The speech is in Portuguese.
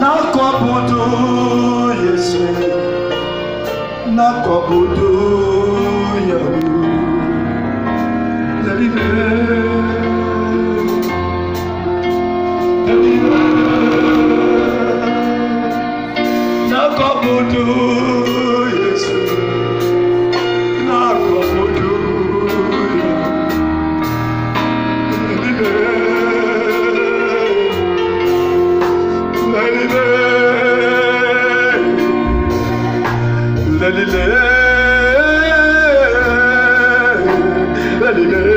Nakwa budu Yesu Nakwa budu Yahu Lelele Nakwa budu Yesu la la la la la